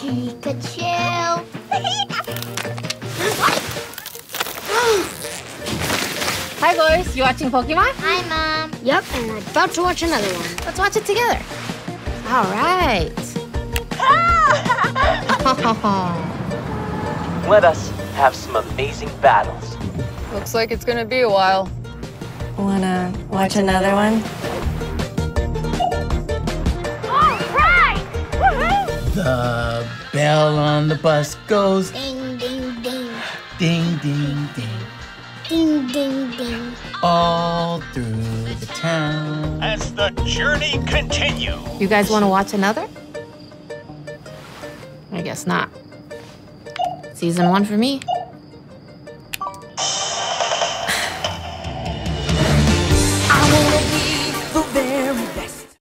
Pikachu. Hi, boys. You watching Pokemon? Hi, Mom. Yep, and I'm about to watch another one. Let's watch it together. All right. Let us have some amazing battles. Looks like it's gonna be a while. Wanna watch another one? The bell on the bus goes ding, ding, ding. Ding, ding, ding. Ding, ding, ding. All through the town. As the journey continues. You guys want to watch another? I guess not. Season one for me. I want to be the very best.